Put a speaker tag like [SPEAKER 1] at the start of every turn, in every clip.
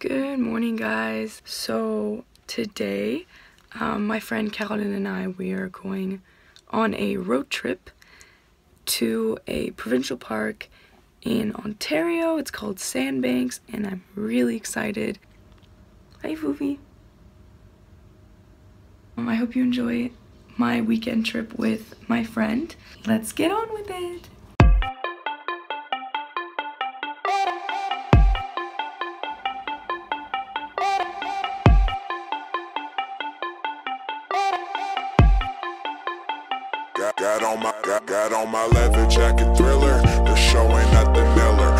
[SPEAKER 1] Good morning, guys. So today, um, my friend Caroline and I, we are going on a road trip to a provincial park in Ontario. It's called Sandbanks, and I'm really excited. Hi, Vuvi. Um, I hope you enjoy my weekend trip with my friend. Let's get on with it.
[SPEAKER 2] Got, on my got, got on my leather jacket thriller. The show ain't nothing iller.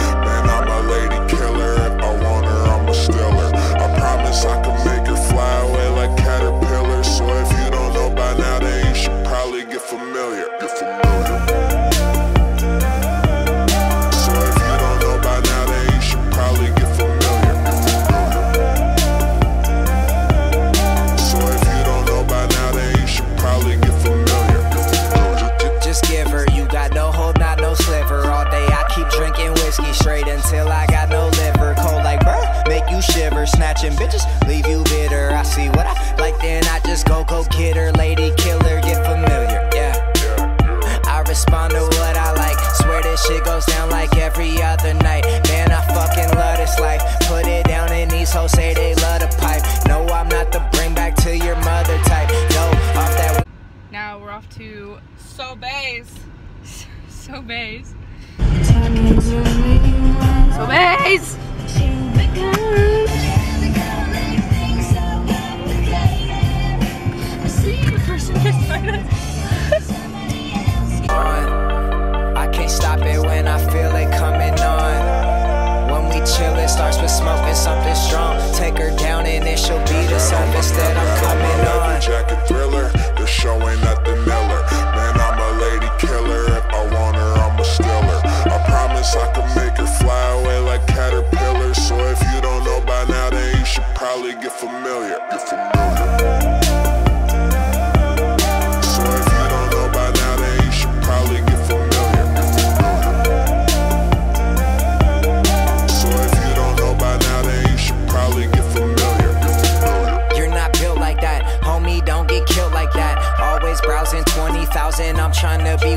[SPEAKER 3] Just go, go get her. Lady killer, get familiar, yeah. I respond to what I like. Swear this shit goes down like every other night. Man, I fucking love this life. Put it down and these hoes say they love the pipe. No, I'm not the bring back to your mother type. No, off that.
[SPEAKER 1] Now we're off to Sobeys. Sobeys. Sobeys!
[SPEAKER 3] Something strong. Take her down and then she'll be the surface that I'm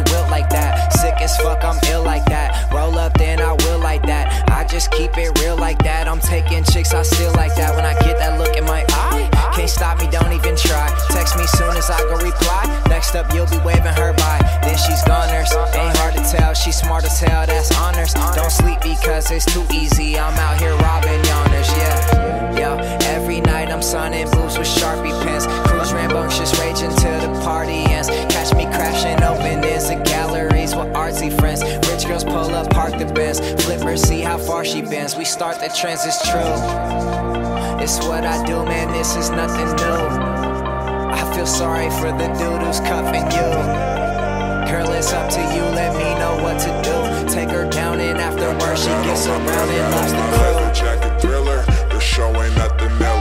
[SPEAKER 3] built like that. Sick as fuck, I'm ill like that. Roll up, then I will like that. I just keep it real like that. I'm taking chicks, I still like that. When I get that look in my eye, can't stop me, don't even try. Text me soon as I go reply. Next up, you'll be waving her by. Then she's goners. Ain't hard to tell, she's smart as hell, that's honors. Don't sleep because it's too easy. I'm out here robbing yawners, yeah. Yeah, every night I'm signing boobs with Sharpie pens. Cruise rambunctious, as we start the trends It's true. It's what I do, man, this is nothing new. I feel sorry for the dude who's cuffing you. Girl, it's up to you, let me know what to do. Take her down, and afterwards she gets around and loves the crew.
[SPEAKER 2] Jacket thriller, the show ain't nothing else.